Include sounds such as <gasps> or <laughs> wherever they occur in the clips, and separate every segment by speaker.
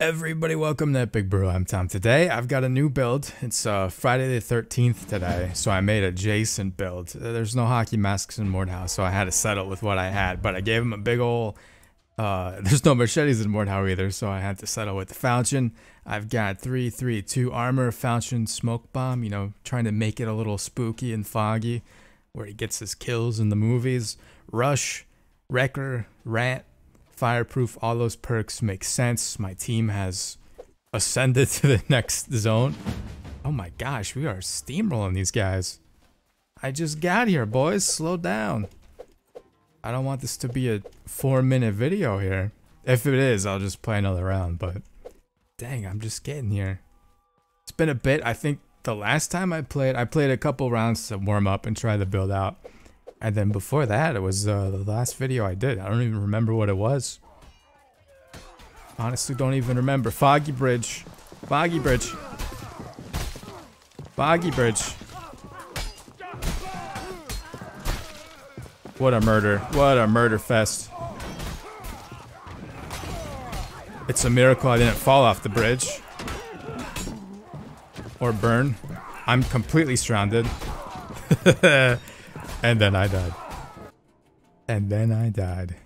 Speaker 1: Everybody, welcome to Epic Brew. I'm Tom. Today, I've got a new build. It's uh, Friday the 13th today, so I made a Jason build. There's no hockey masks in Mordhau, so I had to settle with what I had. But I gave him a big ol' Uh, <laughs> there's no machetes in Mordhau either, so I had to settle with the Falchion. I've got 332 armor, Falchion, Smoke Bomb, you know, trying to make it a little spooky and foggy, where he gets his kills in the movies. Rush, Wrecker, Rat, fireproof, all those perks make sense. My team has ascended <laughs> to the next zone. Oh my gosh, we are steamrolling these guys. I just got here, boys. Slow down. I don't want this to be a four minute video here. If it is, I'll just play another round, but dang, I'm just getting here. It's been a bit. I think the last time I played, I played a couple rounds to warm up and try to build out. And then before that, it was uh, the last video I did. I don't even remember what it was. Honestly, don't even remember. Foggy Bridge. Foggy Bridge. Foggy Bridge. What a murder. What a murder fest. It's a miracle I didn't fall off the bridge. Or burn. I'm completely surrounded. <laughs> And then I died. And then I died.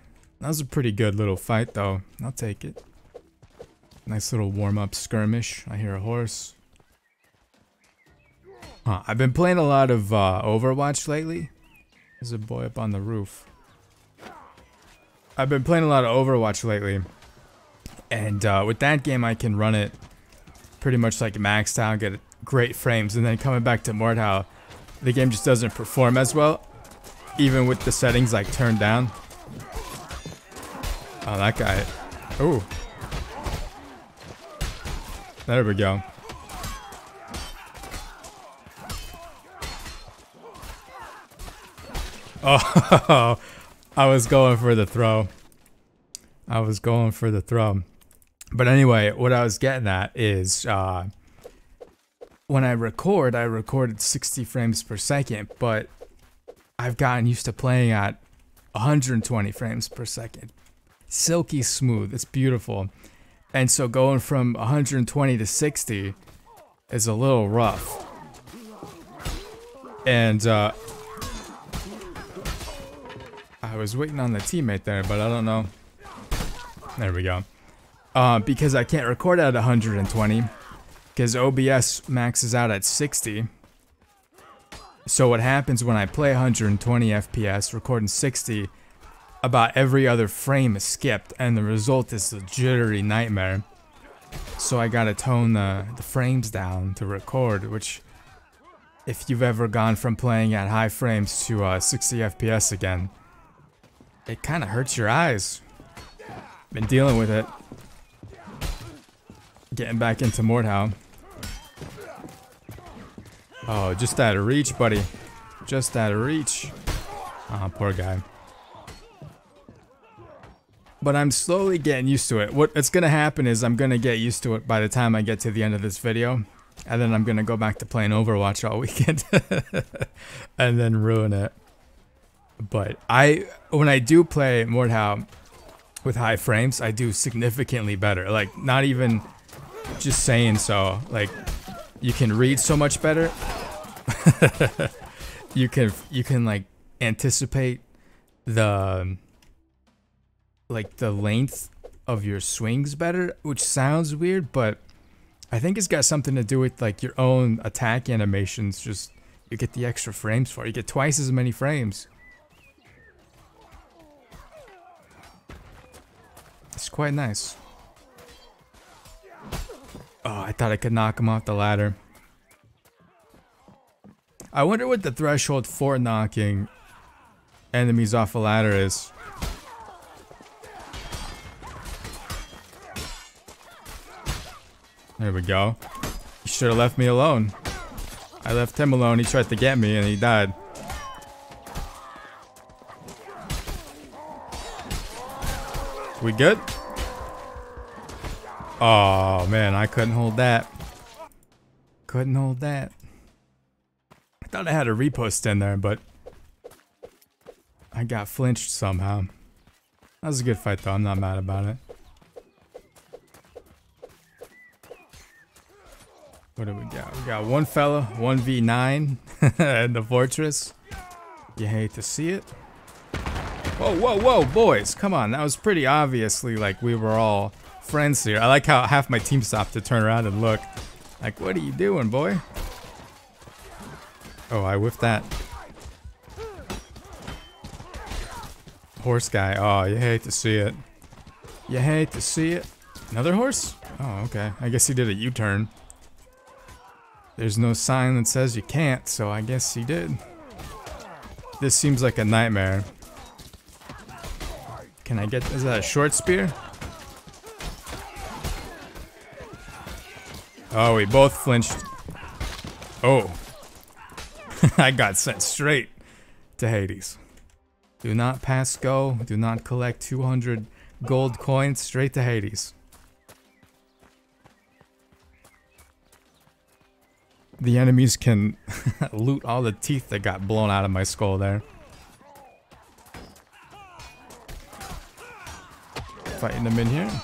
Speaker 1: That was a pretty good little fight though. I'll take it. Nice little warm-up skirmish. I hear a horse. Huh, I've been playing a lot of uh, Overwatch lately. There's a boy up on the roof. I've been playing a lot of Overwatch lately. And uh, with that game, I can run it pretty much like maxed out, get great frames. And then coming back to Mordhau, the game just doesn't perform as well, even with the settings like turned down. Oh, that guy. Ooh. There we go. <laughs> Oh, I was going for the throw. I was going for the throw. But anyway, what I was getting at is uh, when I record, I recorded 60 frames per second, but I've gotten used to playing at 120 frames per second. Silky smooth, it's beautiful. And so going from 120 to 60 is a little rough. And uh, I was waiting on the teammate there, but I don't know. There we go. Uh, because I can't record at 120 because OBS maxes out at 60. So what happens when I play 120 FPS, recording 60, about every other frame is skipped, and the result is a jittery nightmare. So I gotta tone the, the frames down to record, which, if you've ever gone from playing at high frames to uh, 60 FPS again, it kind of hurts your eyes. Been dealing with it. Getting back into Mordhau. Oh, just out of reach, buddy. Just out of reach. Oh, poor guy. But I'm slowly getting used to it. What's gonna happen is I'm gonna get used to it by the time I get to the end of this video. And then I'm gonna go back to playing Overwatch all <laughs> weekend. and then ruin it. But I, when I do play Mordhau with high frames, I do significantly better. Like, not even just saying so. Like, you can read so much better. <laughs> you can you can like anticipate the um, like the length of your swings better, which sounds weird, but I think it's got something to do with like your own attack animations. Just you get the extra frames for it. You get twice as many frames. It's quite nice. Oh, I thought I could knock him off the ladder. I wonder what the threshold for knocking enemies off a ladder is. There we go. You should have left me alone. I left him alone. He tried to get me and he died. We good? Oh man, I couldn't hold that. Couldn't hold that. I thought I had a riposte in there, but I got flinched somehow. That was a good fight though, I'm not mad about it. What do we got? We got one fella, 1v9 <laughs> in the fortress. You hate to see it. Whoa, whoa, whoa, boys. Come on. That was pretty obviously like we were all friends here. I like how half my team stopped to turn around and look. Like, what are you doing, boy? Oh, I whiffed that. Horse guy. Oh, you hate to see it. You hate to see it. Another horse? Oh, okay. I guess he did a U-turn. There's no sign that says you can't, so I guess he did. This seems like a nightmare. Can I get... Is that a short spear? Oh, we both flinched. Oh. <laughs> I got sent straight to Hades. Do not pass go. Do not collect 200 gold coins. Straight to Hades. The enemies can <laughs> loot all the teeth that got blown out of my skull there. Fighting them in here.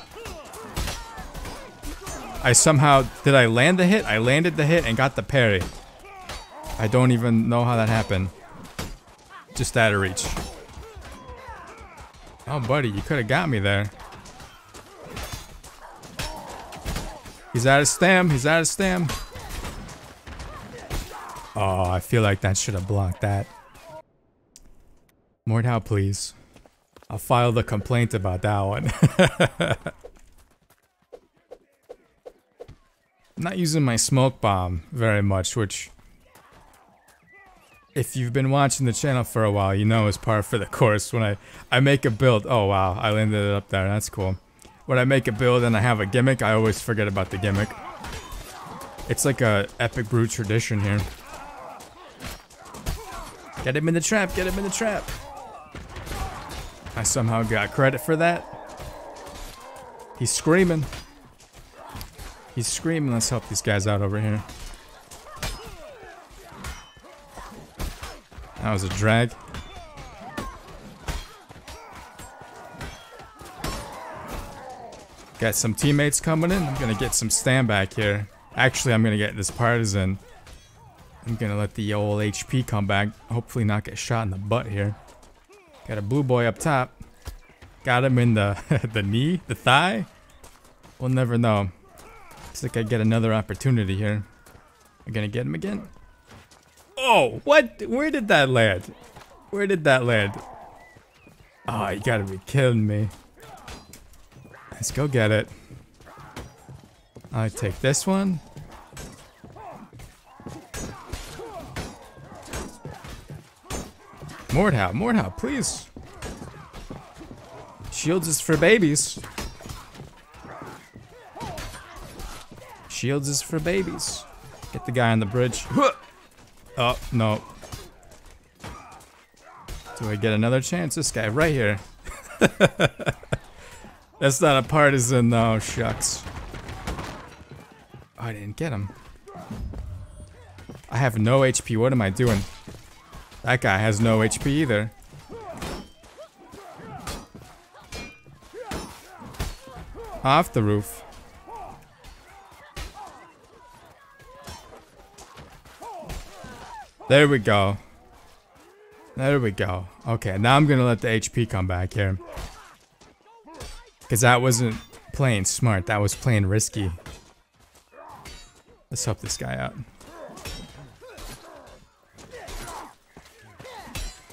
Speaker 1: I somehow, did I land the hit? I landed the hit and got the parry. I don't even know how that happened. Just out of reach. Oh, buddy, you could have got me there. He's out of stam. He's out of stam. Oh, I feel like that should have blocked that. Mordhau, please. I'll file the complaint about that one. <laughs> I'm not using my smoke bomb very much, which if you've been watching the channel for a while, you know is par for the course. When I, I make a build, oh wow, I landed it up there, that's cool. When I make a build and I have a gimmick, I always forget about the gimmick. It's like a epic brew tradition here. Get him in the trap, get him in the trap. I somehow got credit for that. He's screaming. He's screaming. Let's help these guys out over here. That was a drag. Got some teammates coming in. I'm gonna get some stand back here. Actually, I'm gonna get this partisan. I'm gonna let the old HP come back. Hopefully not get shot in the butt here. Got a blue boy up top. Got him in the <laughs> the knee, the thigh. We'll never know. Looks like I get another opportunity here. I'm gonna get him again. Oh, what? Where did that land? Where did that land? Oh, you gotta be kidding me. Let's go get it. I take this one. Mordhau, Mordhau, please. Shields is for babies. Shields is for babies. Get the guy on the bridge. Oh, no. Do I get another chance? This guy right here. <laughs> That's not a partisan, though. Shucks. Oh, I didn't get him. I have no HP. What am I doing? That guy has no HP either. Off the roof. There we go. There we go. Okay, now I'm gonna let the HP come back here. Because that wasn't playing smart, that was playing risky. Let's help this guy out.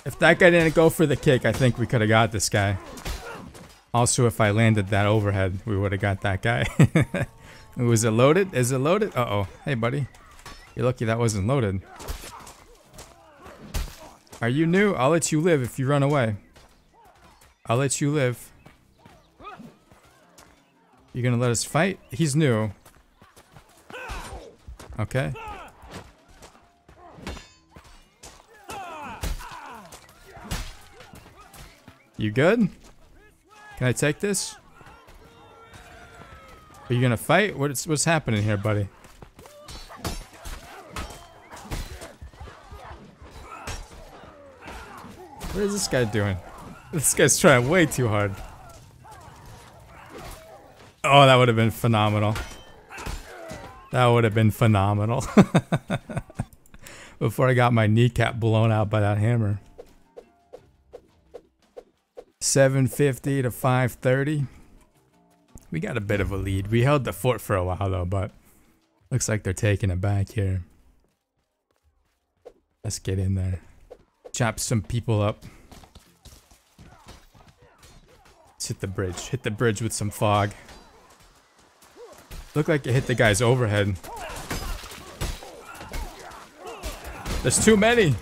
Speaker 1: If that guy didn't go for the kick, I think we could have got this guy. Also, if I landed that overhead, we would have got that guy. <laughs> Was it loaded? Is it loaded? Uh-oh. Hey, buddy. You're lucky that wasn't loaded. Are you new? I'll let you live if you run away. I'll let you live. You gonna let us fight? He's new. Okay. You good? Can I take this? Are you gonna fight? What's what's happening here, buddy? What is this guy doing? This guy's trying way too hard. Oh, that would have been phenomenal. That would have been phenomenal. <laughs> Before I got my kneecap blown out by that hammer. 750 to 530. We got a bit of a lead. We held the fort for a while though, but looks like they're taking it back here. Let's get in there. Chop some people up. Let's hit the bridge. Hit the bridge with some fog. Look like it hit the guy's overhead. There's too many.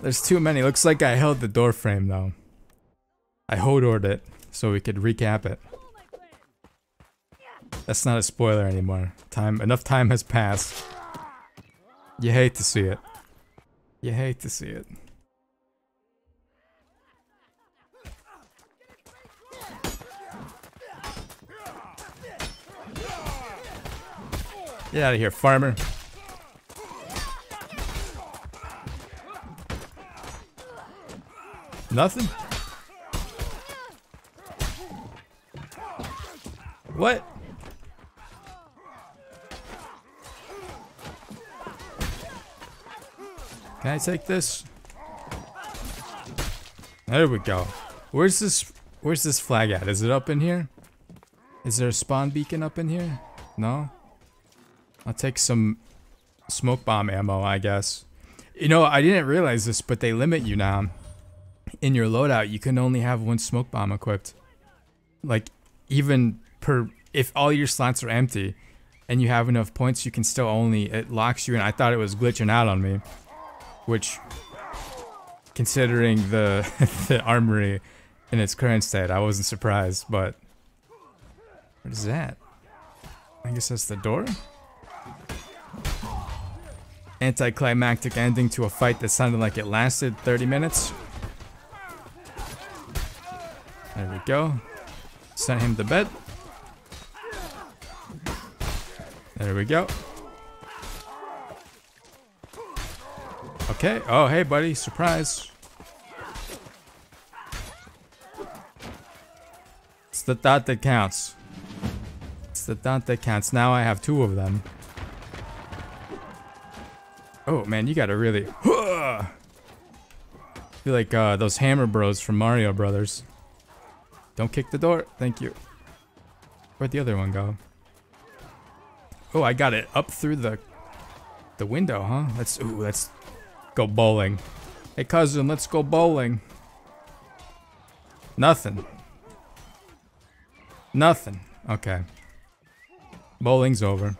Speaker 1: There's too many. Looks like I held the door frame though. I hodored it so we could recap it. That's not a spoiler anymore. Time enough time has passed. You hate to see it. You hate to see it. Get out of here, farmer. Nothing? What? Can I take this? There we go. Where's this where's this flag at? Is it up in here? Is there a spawn beacon up in here? No? I'll take some smoke bomb ammo, I guess. You know, I didn't realize this, but they limit you now. In your loadout, you can only have one smoke bomb equipped. Like, even per... If all your slots are empty, and you have enough points, you can still only... It locks you in. I thought it was glitching out on me. Which, considering the, <laughs> the armory in its current state, I wasn't surprised, but... What is that? I guess that's the door? anticlimactic ending to a fight that sounded like it lasted 30 minutes. There we go. Sent him to bed. There we go. Okay. Oh, hey, buddy. Surprise. It's the thought that counts. It's the thought that counts. Now I have two of them. Oh man, you gotta really. <gasps> feel like uh, those Hammer Bros from Mario Brothers. Don't kick the door. Thank you. Where'd the other one go? Oh, I got it up through the the window, huh? Let's ooh, let's go bowling. Hey cousin, let's go bowling. Nothing. Nothing. Okay. Bowling's over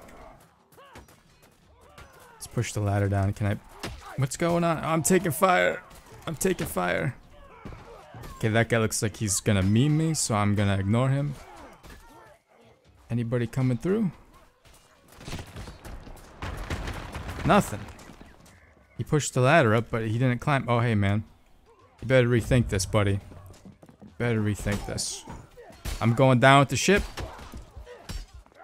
Speaker 1: Let's push the ladder down. Can I... What's going on? I'm taking fire. I'm taking fire. Okay, that guy looks like he's gonna meme me, so I'm gonna ignore him. Anybody coming through? Nothing. He pushed the ladder up, but he didn't climb. Oh, hey, man. You better rethink this, buddy. Better rethink this. I'm going down with the ship.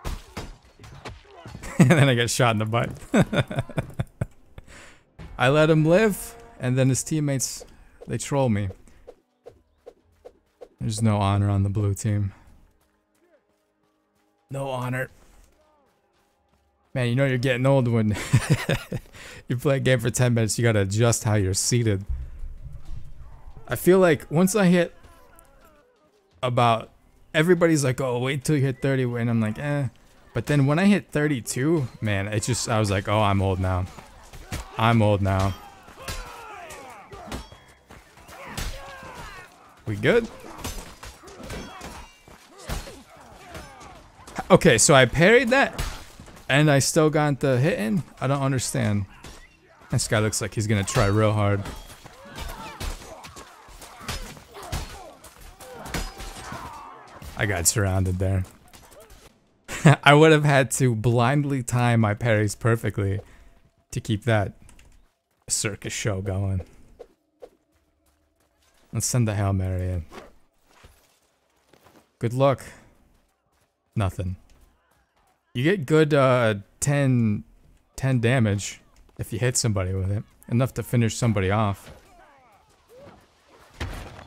Speaker 1: <laughs> and then I get shot in the butt. <laughs> I let him live, and then his teammates, they troll me. There's no honor on the blue team. No honor. Man, you know you're getting old when <laughs> you play a game for 10 minutes, you gotta adjust how you're seated. I feel like once I hit about, everybody's like, oh, wait till you hit 30, and I'm like, eh. But then when I hit 32, man, it just, I was like, oh, I'm old now. I'm old now. We good? Okay, so I parried that, and I still got the hit in? I don't understand. This guy looks like he's gonna try real hard. I got surrounded there. <laughs> I would have had to blindly time my parries perfectly to keep that circus show going. Let's send the Hail Mary in. Good luck. Nothing. You get good uh, 10, 10 damage if you hit somebody with it. Enough to finish somebody off.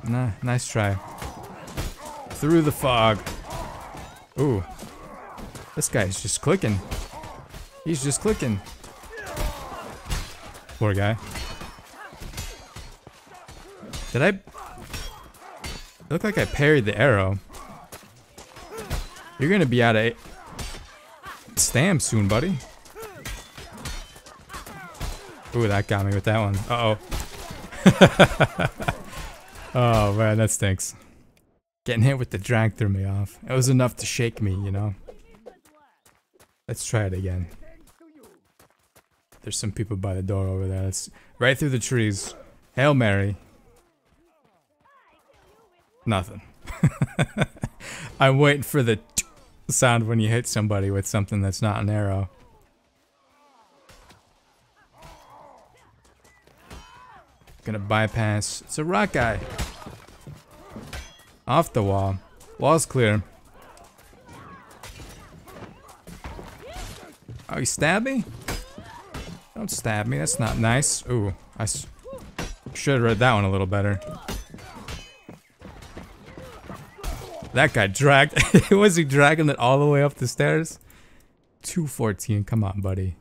Speaker 1: Nah, nice try. Through the fog. Ooh, this guy's just clicking. He's just clicking. Poor guy. Did I... It looked like I parried the arrow. You're gonna be out of stam soon, buddy. Ooh, that got me with that one. Uh-oh. <laughs> oh, man, that stinks. Getting hit with the drag threw me off. It was enough to shake me, you know? Let's try it again. There's some people by the door over there. It's right through the trees. Hail Mary. Nothing. <laughs> I'm waiting for the sound when you hit somebody with something that's not an arrow. Gonna bypass. It's a rock guy. Off the wall. Wall's clear. Oh, you stab me? Don't stab me. That's not nice. Ooh, I should have read that one a little better. That guy dragged. <laughs> was he dragging it all the way up the stairs? 214. Come on, buddy.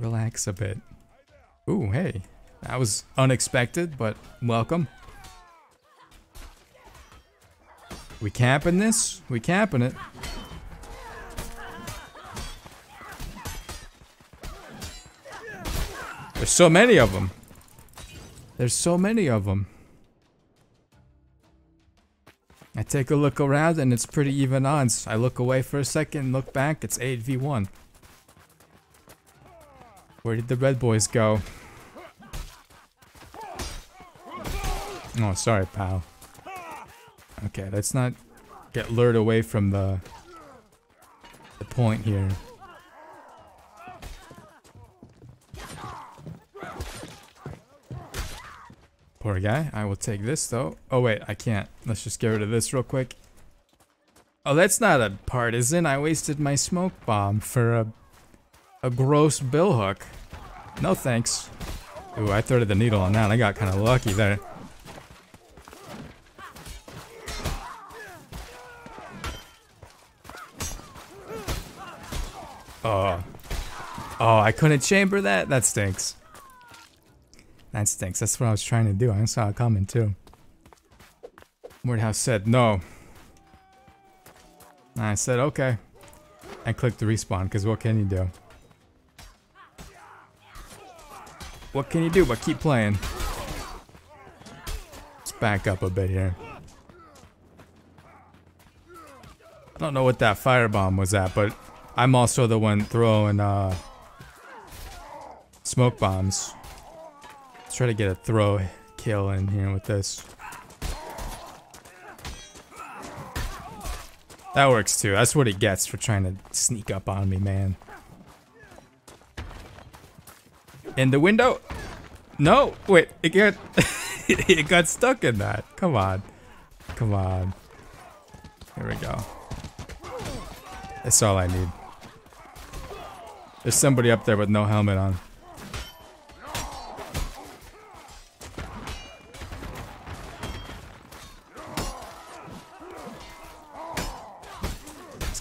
Speaker 1: Relax a bit. Ooh, hey. That was unexpected, but welcome. We camping this? We camping it. There's so many of them. There's so many of them. I take a look around and it's pretty even odds. I look away for a second, look back, it's 8v1. Where did the red boys go? Oh, sorry, pal. Okay, let's not get lured away from the the point here. Poor guy. I will take this though. Oh wait, I can't. Let's just get rid of this real quick. Oh, that's not a partisan. I wasted my smoke bomb for a a gross bill hook. No thanks. Ooh, I threaded the needle on that. I got kind of lucky there. Oh. Oh, I couldn't chamber that? That stinks. That stinks. That's what I was trying to do. I saw it coming too. Mordhau said no. I said okay. And clicked the respawn, because what can you do? What can you do but keep playing? Let's back up a bit here. I don't know what that firebomb was at, but I'm also the one throwing uh, smoke bombs try to get a throw kill in here with this. That works too. That's what he gets for trying to sneak up on me, man. In the window? No! Wait, it got... <laughs> it got stuck in that. Come on. Come on. Here we go. That's all I need. There's somebody up there with no helmet on.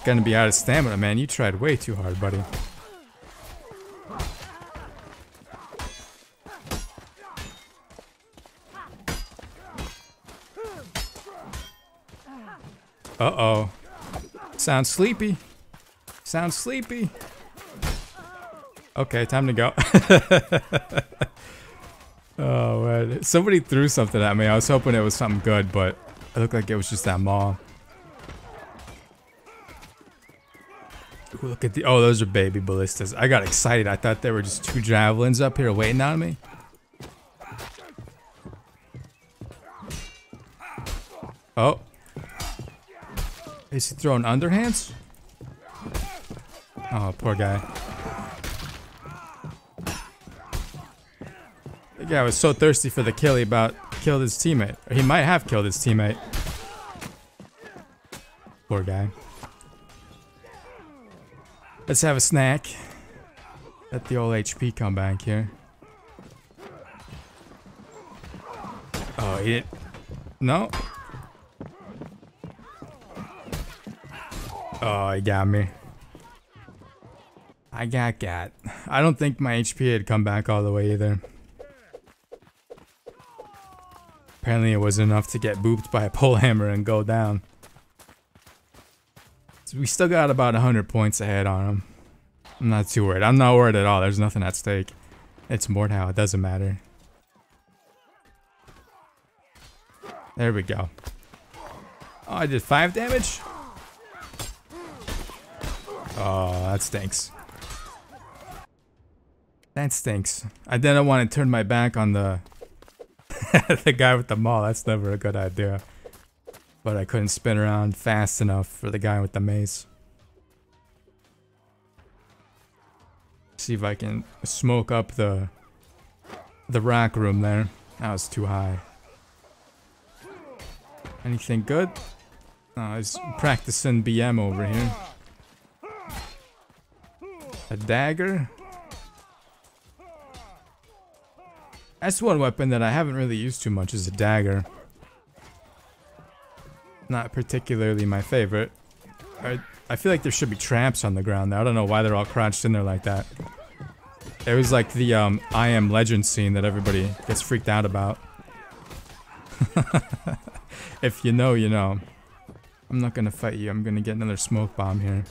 Speaker 1: Gonna be out of stamina, man. You tried way too hard, buddy. Uh-oh. Sounds sleepy. Sounds sleepy. Okay, time to go. <laughs> oh, man. Somebody threw something at me. I was hoping it was something good, but it looked like it was just that maul. Look at the- oh, those are baby ballistas. I got excited. I thought there were just two javelins up here waiting on me. Oh. Is he throwing underhands? Oh, poor guy. The guy was so thirsty for the kill he about killed his teammate. Or he might have killed his teammate. Poor guy. Let's have a snack. Let the old HP come back here. Oh, he didn't. No. Oh, he got me. I got gat. I don't think my HP had come back all the way either. Apparently it was enough to get booped by a pole <laughs> hammer and go down. We still got about 100 points ahead on him. I'm not too worried. I'm not worried at all. There's nothing at stake. It's Mordhau. It doesn't matter. There we go. Oh, I did 5 damage? Oh, that stinks. That stinks. I didn't want to turn my back on the <laughs> the guy with the maul. That's never a good idea. But I couldn't spin around fast enough for the guy with the mace. See if I can smoke up the the rack room there. That was too high. Anything good? Oh, he's practicing BM over here. A dagger? That's one weapon that I haven't really used too much is a dagger. Not particularly my favorite. I, I feel like there should be tramps on the ground there. I don't know why they're all crouched in there like that. It was like the um, I Am Legend scene that everybody gets freaked out about. <laughs> if you know, you know. I'm not gonna fight you. I'm gonna get another smoke bomb here.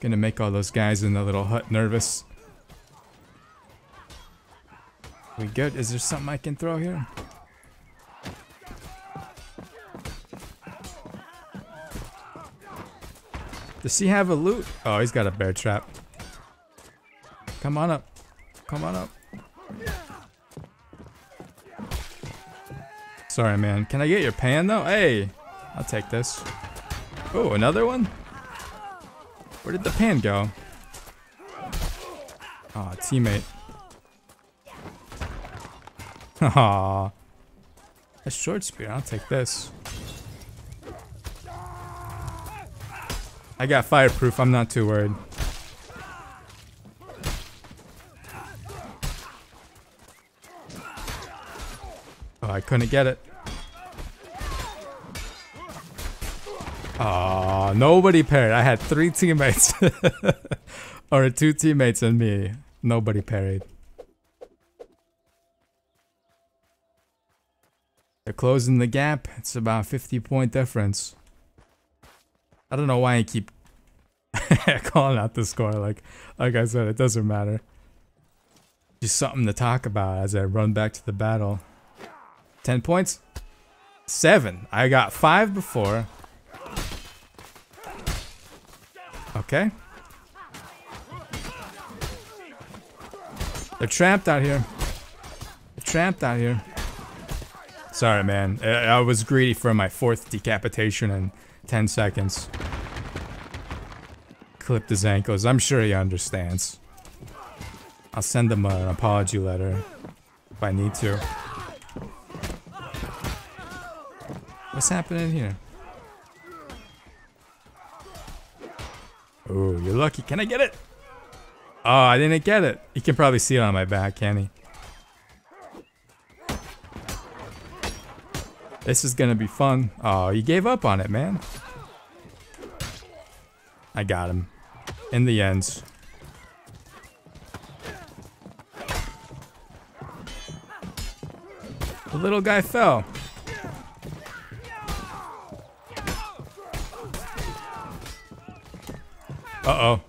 Speaker 1: Gonna make all those guys in the little hut nervous. We good? Is there something I can throw here? Does he have a loot? Oh, he's got a bear trap. Come on up. Come on up. Sorry, man. Can I get your pan, though? Hey! I'll take this. Oh, another one? Where did the pan go? Aw, oh, teammate. Aw. A short spear. I'll take this. I got fireproof. I'm not too worried. Oh, I couldn't get it. Oh, nobody parried. I had three teammates. <laughs> or two teammates and me. Nobody parried. They're closing the gap. It's about 50 point difference. I don't know why I keep <laughs> calling out the score. Like, like I said, it doesn't matter. Just something to talk about as I run back to the battle. 10 points? 7. I got 5 before. Okay. They're trapped out here. They're trapped out here. Sorry, man. I was greedy for my fourth decapitation in 10 seconds. Clipped his ankles. I'm sure he understands. I'll send him an apology letter if I need to. What's happening here? Oh, you're lucky. Can I get it? Oh, I didn't get it. You can probably see it on my back, can he? This is gonna be fun. Oh, you gave up on it, man. I got him. In the end. The little guy fell. Uh-oh.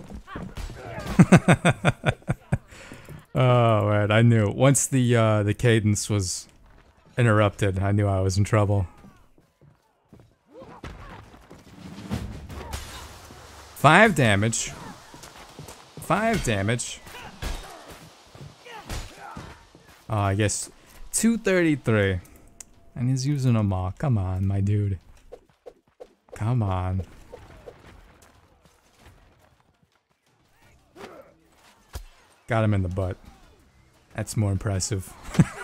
Speaker 1: <laughs> oh, right. I knew. Once the uh, the cadence was interrupted. I knew I was in trouble. Five damage. Five damage. Oh, I guess 233. And he's using a maul. Come on, my dude. Come on. Got him in the butt. That's more impressive. <laughs>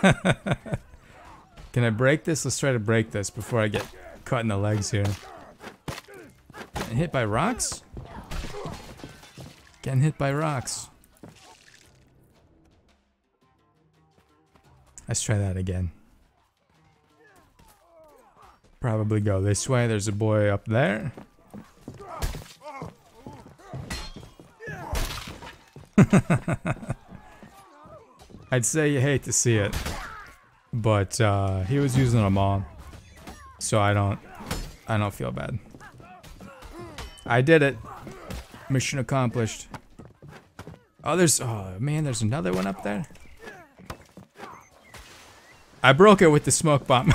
Speaker 1: Can I break this? Let's try to break this before I get cut in the legs here. Hit by rocks? Getting hit by rocks. Let's try that again. Probably go this way. There's a boy up there. <laughs> I'd say you hate to see it, but uh, he was using them all, so I don't, I don't feel bad. I did it. Mission accomplished. Oh, there's, oh man, there's another one up there. I broke it with the smoke bomb.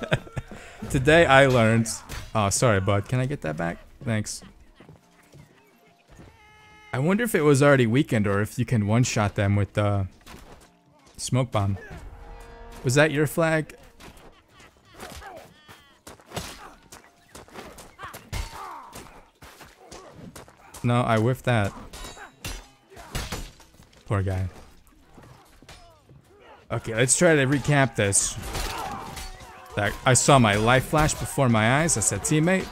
Speaker 1: <laughs> Today I learned. Oh, sorry, bud. Can I get that back? Thanks. I wonder if it was already weakened or if you can one-shot them with the smoke bomb. Was that your flag? No, I whiffed that. Poor guy. Okay, let's try to recap this. That I saw my life flash before my eyes. I said, teammate,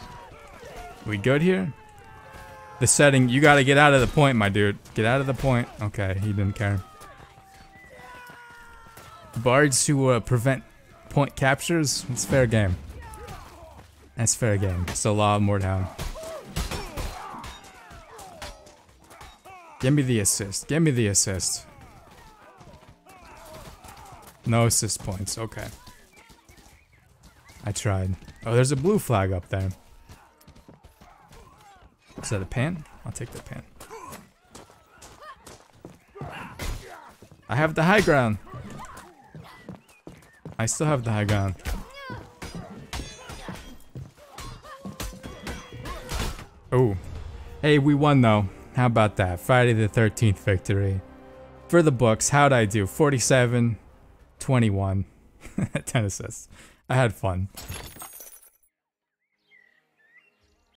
Speaker 1: we good here? The setting, you gotta get out of the point, my dude. Get out of the point. Okay, he didn't care. Bards who uh, prevent point captures, it's fair game. That's fair game. The law of Mordhau. Give me the assist. Give me the assist. No assist points. Okay. I tried. Oh, there's a blue flag up there. Is that a pan? I'll take the pan. I have the high ground. I still have the high ground. Oh. Hey, we won though. How about that? Friday the 13th victory. For the books, how'd I do? 47, 21, <laughs> 10 assists. I had fun.